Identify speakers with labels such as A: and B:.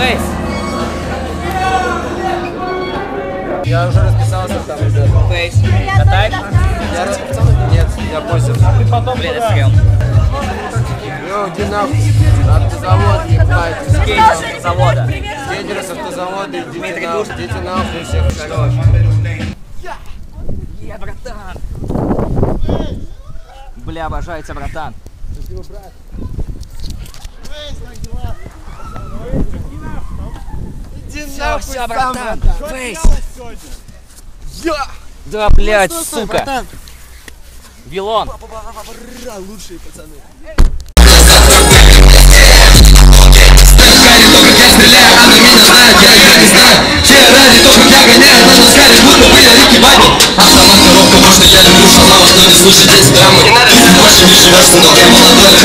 A: Фейс.
B: Я уже расписался там, ребят.
A: Фейс. Катай.
B: Я раз- Нет, я позже.
A: Блин, офигел.
B: Йоу, иди нахуй. Автозавод, ебать.
A: Скейтер с завода.
B: Скейтеры с автозавода, идите
A: Дмитрий
B: нахуй. Идите нахуй, всех хорош.
A: Я, братан. Бля, обожаю тебя, братан. Все, все, братан. Фейс. Да, блядь, сука. Вилон.
C: стреляю, она меня знает, я ее не знаю Все ради того, как я гоняю, даже скажешь, будто бы я Рики Бобби А сама коробка, я люблю слушать эти драмы надо, больше не живешь, сынок, я молодой,